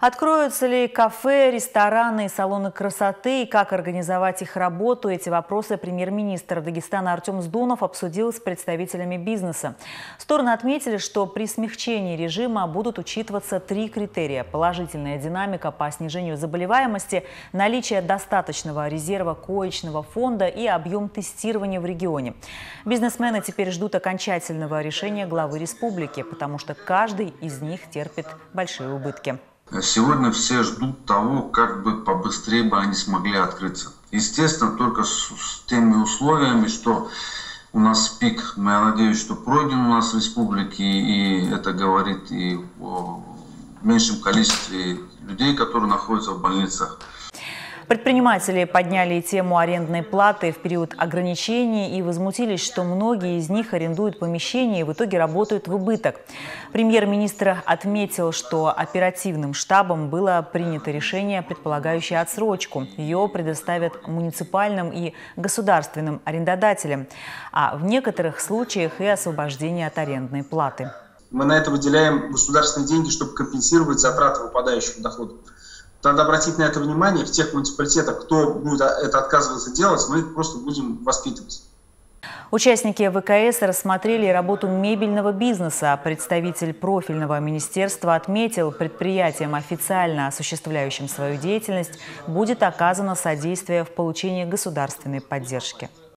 Откроются ли кафе, рестораны и салоны красоты и как организовать их работу? Эти вопросы премьер-министр Дагестана Артем Сдунов обсудил с представителями бизнеса. Стороны отметили, что при смягчении режима будут учитываться три критерия. Положительная динамика по снижению заболеваемости, наличие достаточного резерва коечного фонда и объем тестирования в регионе. Бизнесмены теперь ждут окончательного решения главы республики, потому что каждый из них терпит большие убытки. Сегодня все ждут того, как бы побыстрее бы они смогли открыться. Естественно, только с, с теми условиями, что у нас пик, я надеюсь, что пройден у нас в республике, и это говорит и о меньшем количестве людей, которые находятся в больницах. Предприниматели подняли тему арендной платы в период ограничений и возмутились, что многие из них арендуют помещения и в итоге работают в убыток. Премьер-министр отметил, что оперативным штабом было принято решение, предполагающее отсрочку. Ее предоставят муниципальным и государственным арендодателям, а в некоторых случаях и освобождение от арендной платы. Мы на это выделяем государственные деньги, чтобы компенсировать затраты выпадающих доходов. Надо обратить на это внимание. В тех муниципалитетах, кто будет это отказываться делать, мы их просто будем воспитывать. Участники ВКС рассмотрели работу мебельного бизнеса. Представитель профильного министерства отметил, предприятиям, официально осуществляющим свою деятельность, будет оказано содействие в получении государственной поддержки.